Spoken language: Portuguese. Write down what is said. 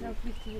É o Cristo de